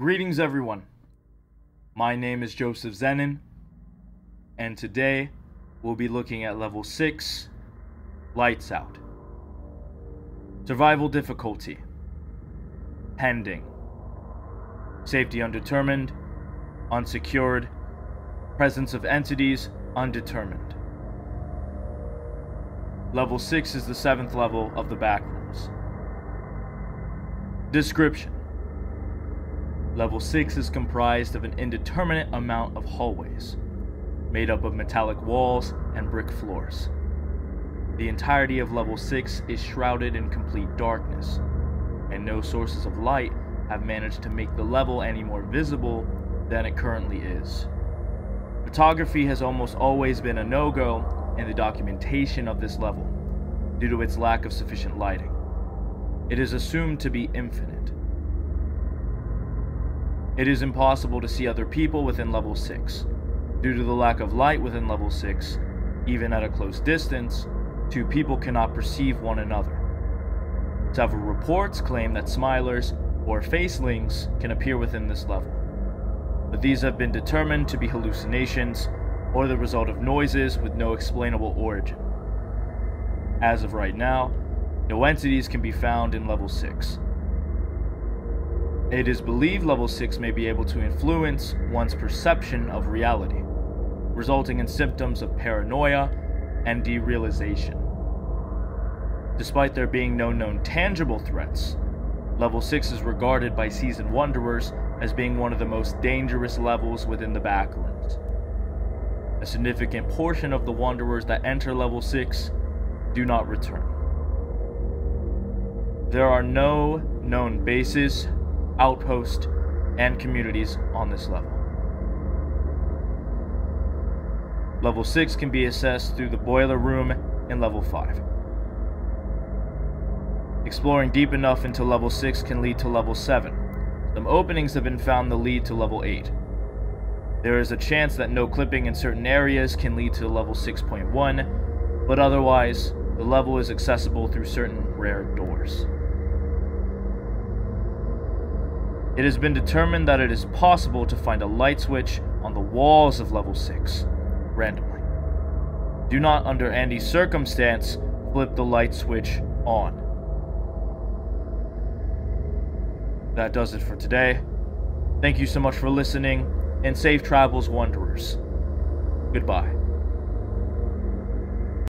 Greetings, everyone. My name is Joseph Zenin, and today we'll be looking at level 6 Lights Out. Survival difficulty Pending. Safety undetermined, unsecured, presence of entities undetermined. Level 6 is the seventh level of the backrooms. Description Level 6 is comprised of an indeterminate amount of hallways, made up of metallic walls and brick floors. The entirety of Level 6 is shrouded in complete darkness, and no sources of light have managed to make the level any more visible than it currently is. Photography has almost always been a no go in the documentation of this level, due to its lack of sufficient lighting. It is assumed to be infinite. It is impossible to see other people within level 6. Due to the lack of light within level 6, even at a close distance, two people cannot perceive one another. Several reports claim that smilers, or facelings, can appear within this level, but these have been determined to be hallucinations or the result of noises with no explainable origin. As of right now, no entities can be found in level 6, it is believed level 6 may be able to influence one's perception of reality, resulting in symptoms of paranoia and derealization. Despite there being no known tangible threats, level 6 is regarded by seasoned wanderers as being one of the most dangerous levels within the backrooms. A significant portion of the wanderers that enter level 6 do not return. There are no known bases outpost, and communities on this level. Level 6 can be assessed through the boiler room in level 5. Exploring deep enough into level 6 can lead to level 7. Some openings have been found that lead to level 8. There is a chance that no clipping in certain areas can lead to level 6.1, but otherwise, the level is accessible through certain rare doors. It has been determined that it is possible to find a light switch on the walls of level 6, randomly. Do not, under any circumstance, flip the light switch on. That does it for today. Thank you so much for listening, and safe travels, Wanderers. Goodbye.